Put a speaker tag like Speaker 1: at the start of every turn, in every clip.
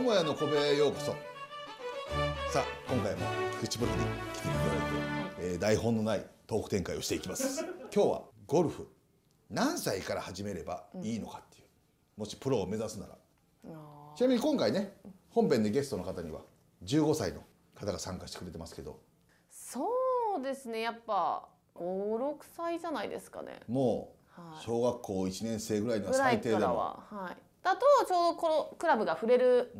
Speaker 1: 桃屋の小部屋へようこそ。さあ今回も菊池プロに来ていただいて、えー台本のないトーク展開をしていきます。今日はゴルフ何歳から始めればいいのかっていう、もしプロを目指すなら。ちなみに今回ね本編でゲストの方には15歳の方が参加してくれてますけど。
Speaker 2: そうですねやっぱ56歳じゃないですかね。
Speaker 1: もう
Speaker 2: はい。
Speaker 1: 小学校1年生ぐらいには
Speaker 2: ぐらいから
Speaker 1: 最低でも
Speaker 2: ははいだとちょうどこのクラブが触れる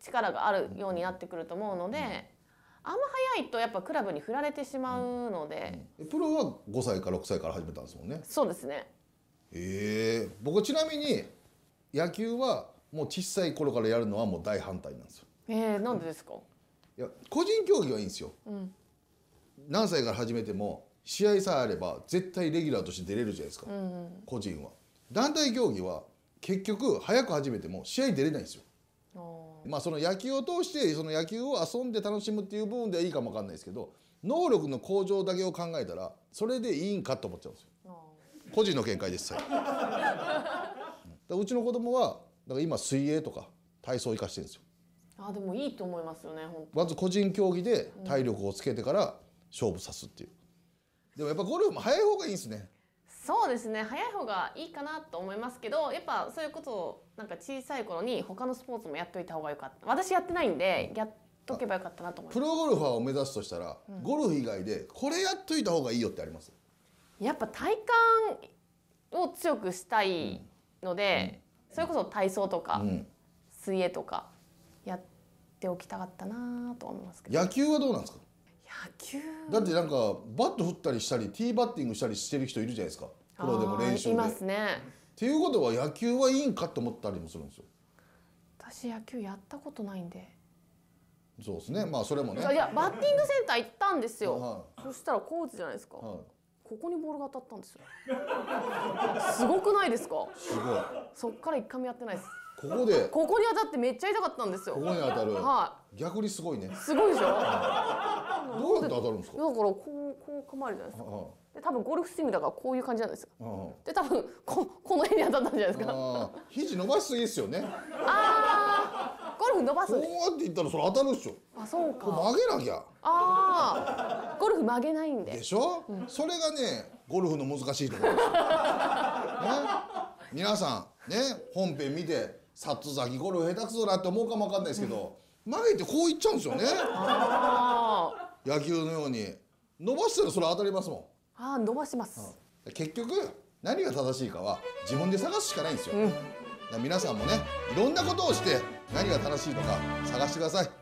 Speaker 2: 力があるようになってくると思うので、あんま早いとやっぱクラブに振られてしまうので、
Speaker 1: えプロは5歳か6歳から始めたんですもんね。
Speaker 2: そうですね。
Speaker 1: ええ。僕ちなみに野球はもう小さい頃からやるのはもう大反対なんですよ。
Speaker 2: えー、なんでですか？
Speaker 1: いや個人競技はいいんですよ、何歳から始めても試合さえあれば絶対レギュラーとして出れるじゃないですか、個人は。団体競技は結局早く始めても試合出れないんですよ。
Speaker 2: あ
Speaker 1: まあその野球を通してその野球を遊んで楽しむっていう部分ではいいかもわかんないですけど能力の向上だけを考えたらそれでいいんかと思っちゃうんですよ。個人の見解です うちの子供はだから今水泳とか体操を生かしてるんですよ。
Speaker 2: ーあーでもいいと思いますよね
Speaker 1: まず個人競技で体力をつけてから勝負さすっていう。でもやっぱゴルフも早い方がいいんですね
Speaker 2: そうですね早い方がいいかなと思いますけどやっぱそういうことをなんか小さい頃に他のスポーツもやっといた方がよかった。私やってないんでやっとけばよかったなと思いま
Speaker 1: プロゴルファーを目指すとしたら、ゴルフ以外でこれやっといた方がいいよってあります？
Speaker 2: すやっぱ体幹を強くしたいので、それこそ体操とか、
Speaker 1: ん。
Speaker 2: 水泳とかやっておきたかったなと思いますけど。
Speaker 1: 野球はどうなんですか？だってなんかバット振ったりしたりティーバッティングしたりしてる人いるじゃないですか。プロでも練習で。
Speaker 2: いますね。
Speaker 1: っていうことは野球はいいんかと思ったりもするんですよ。
Speaker 2: 私野球やったことないんで、
Speaker 1: そうですね。まあそれもね。
Speaker 2: いやバッティングセンター行ったんですよ、
Speaker 1: は
Speaker 2: そしたらコーチじゃないですか、
Speaker 1: は
Speaker 2: ここにボールが当たったんですよすごくないですか？
Speaker 1: い、すごい。
Speaker 2: そっから一回もやってないです。
Speaker 1: ここで？こ
Speaker 2: ここに当たってめっちゃ痛かったんですよ。
Speaker 1: こに当たる、
Speaker 2: は
Speaker 1: 逆にすごいね。
Speaker 2: すごいでしょ？
Speaker 1: どうやって当たるんですか？
Speaker 2: だからこうこう構えるじゃないですか。
Speaker 1: あ
Speaker 2: で多分ゴルフスイングだからこういう感じなんですよ。
Speaker 1: ああ
Speaker 2: で多分ここの辺に当たったんじゃないですか
Speaker 1: ああ肘伸ばしすぎですよね。
Speaker 2: あー。ゴルフ伸ばす。
Speaker 1: こうやっていったらそれ当たるっしょ。
Speaker 2: あそうか。
Speaker 1: 曲げなきゃ。
Speaker 2: ああゴルフ曲げないんで。
Speaker 1: でしょ、それがねゴルフの難しいところですよ、ね、皆さんね本編見てサッツ先ゴルフ下手くそだって思うかもわかんないですけど曲げてこういっちゃうんですよね。
Speaker 2: あ
Speaker 1: 野球のように。伸ばしたらそれ当たりますも
Speaker 2: ーあー伸ばします、
Speaker 1: ん。結局何が正しいかは自分で探すしかないんですよ、だから皆さんもねいろんなことをして何が正しいのか探してください